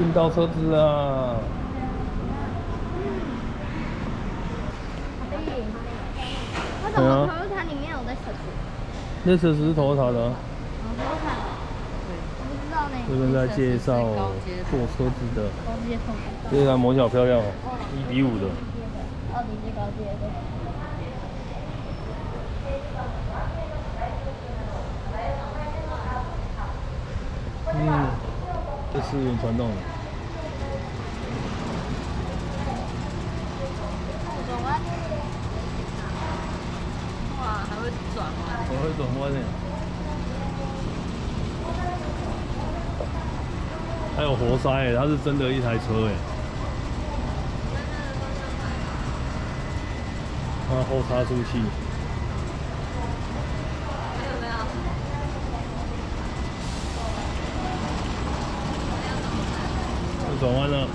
进到车子啊！为什么头塔里面有的车子？那车子是头塔的。我不知道呢。这边在介绍坐车子的。这台模型好漂亮哦，一比五的。奥迪是高阶的。嗯，这是很传统的。转弯。哇，还会转弯。我会转弯的。还有活塞欸，它是真的一台车哎。它后差速器。转弯了，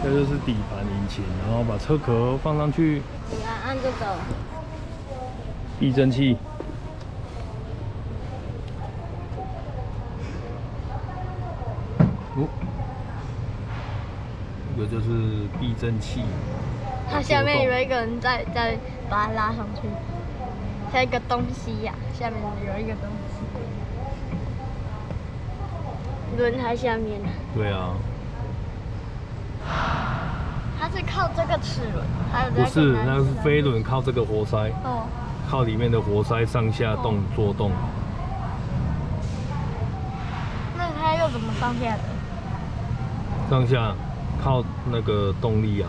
这就是底盘引擎，然后把车壳放上去，你按按这个。避震器，哦，这个就是避震器，它下面有一个人在在把它拉上去，像一个东西呀、下面有一个东西。轮胎下面，对啊，它是靠这个齿轮，还有不是，那个是飞轮靠这个活塞，哦，靠里面的活塞上下动作动，那它又怎么上下的？上下靠那个动力啊，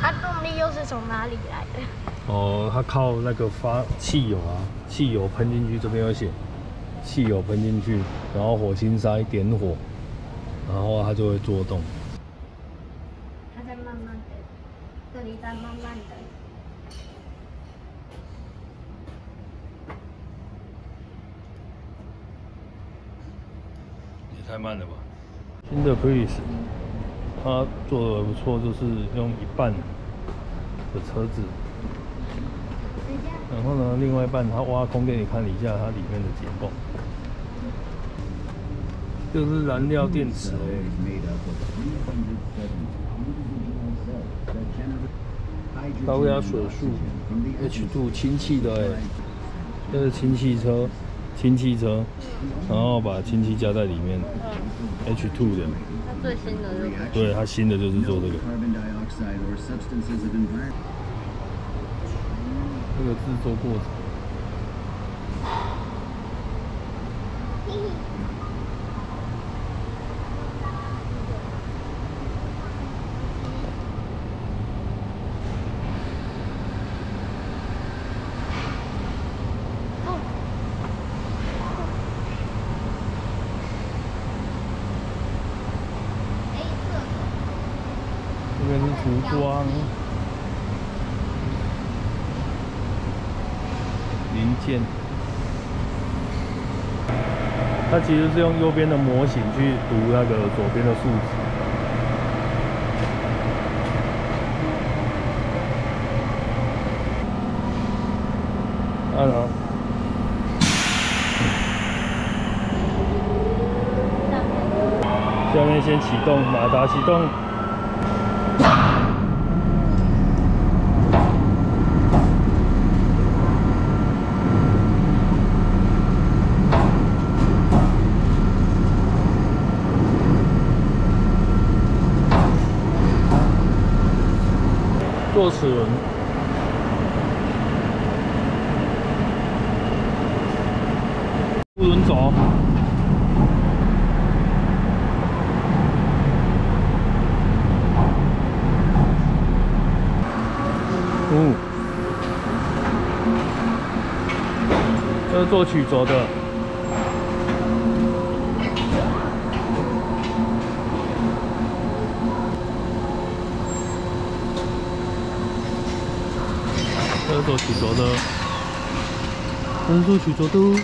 它动力又是从哪里来的？哦，它靠那个发汽油啊，汽油喷进去，这边有写，汽油喷进去，然后火星塞点火，然后它就会做动。它在慢慢的，这里在慢慢的。也太慢了吧！新的 Prius，它做的不错，就是用一半的车子，然后呢，另外一半它挖空给你看一下它里面的结构。这是燃料电池高压水速 H2 氢气的哎，这是氢气车，氢气车，然后把氢气加在里面，H2 的，它最新的这个。对，它新的就是做这个，这个制作过程。零件，它其实是用右边的模型去读那个左边的数字。按啊，下面先启动，马达启动。做齿轮，五轮轴，嗯，这是做曲轴的。这是做曲轴的，这是做曲轴的。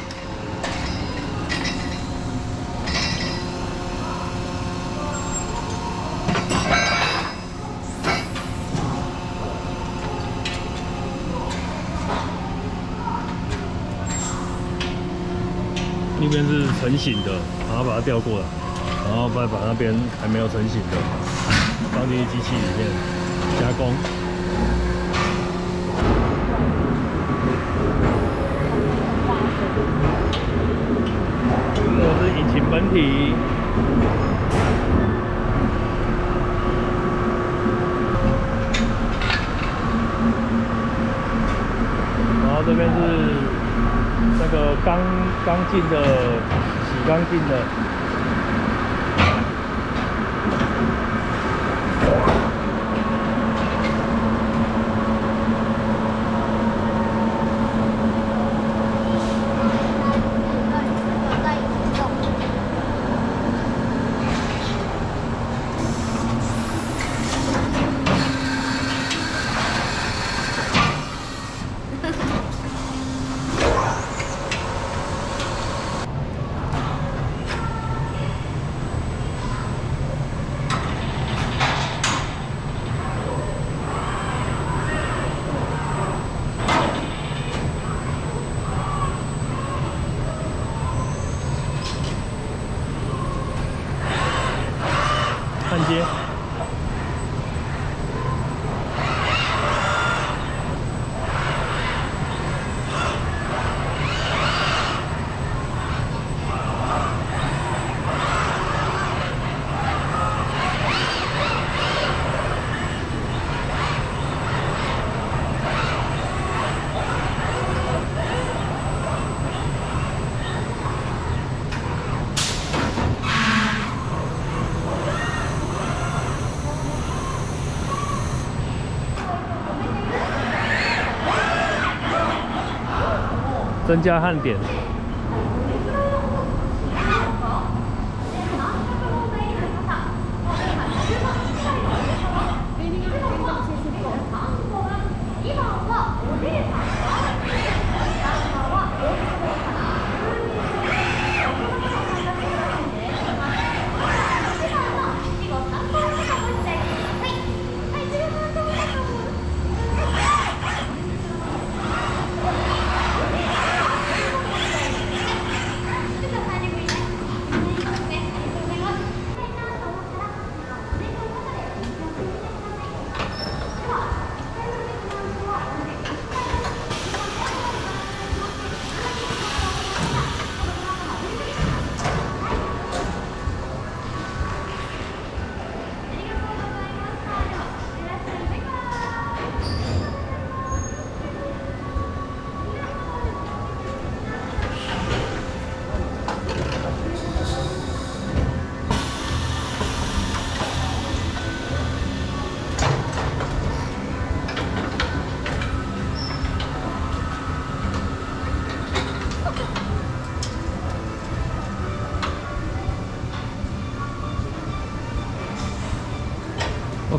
那边是成型的，然后把它调过来，然后再把那边还没有成型的放进机器里面加工。这是引擎本体。然后这边是那个刚刚进的，洗干净的。增加焊点。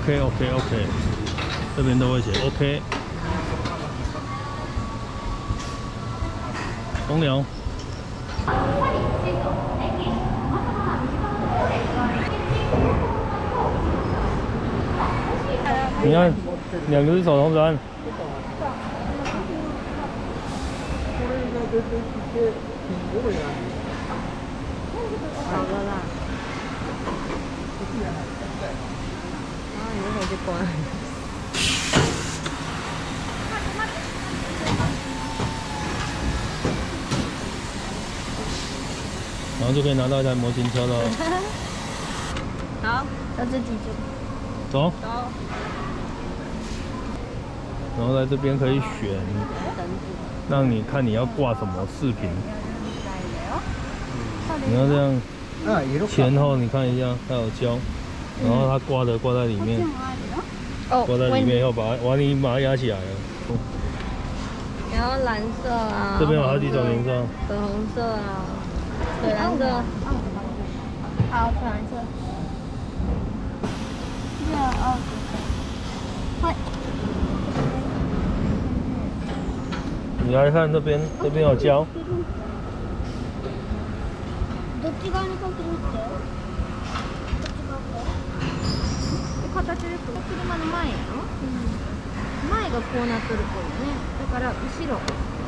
OK OK OK，这边都会写 OK。红牛。你看，两个是手同砖。好了啦。然后就可以拿到一台模型车了。好，要自己走。走。然后在这边可以选，让你看你要挂什么视频。你要这样，前后你看一下，它有胶，然后它挂的挂在里面。哦挂在里面，要把它，往里把它压起来了。然后蓝色啊，这边有好几种颜色。粉红色啊，水蓝色。好，粉蓝色。这哦，会。你来看这边，这边有胶。形でこう車の前やろ、うん、前がこうなっとるっぽいよね。だから後ろ。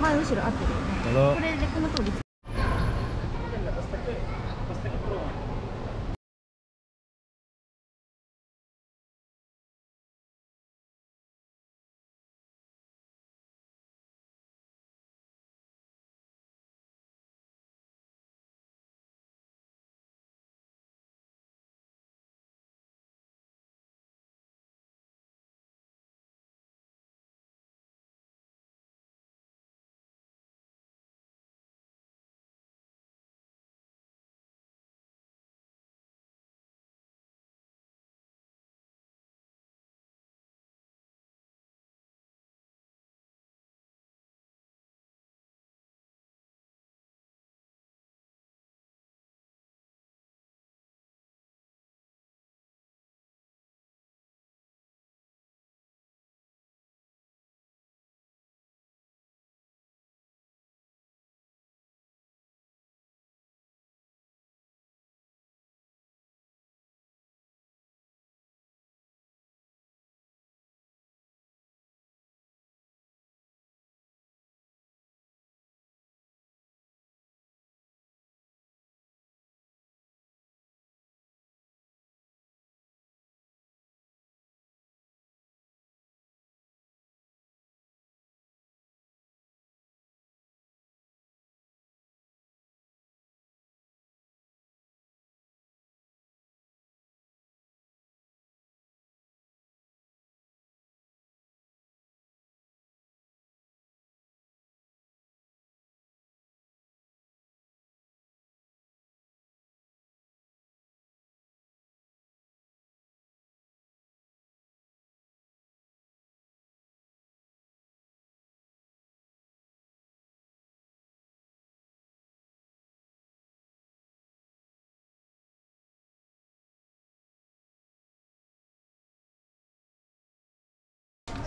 前後ろ合ってるよね。これでこの通り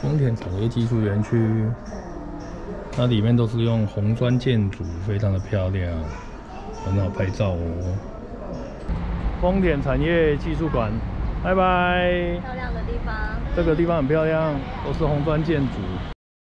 丰田产业技术园区，它里面都是用红砖建筑，非常的漂亮，很好拍照哦。丰田产业技术馆，拜拜。漂亮的地方，这个地方很漂亮，都是红砖建筑。